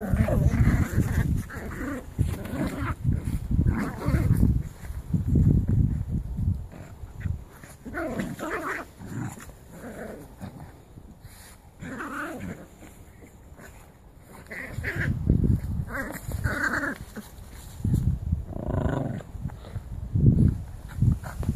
Oh.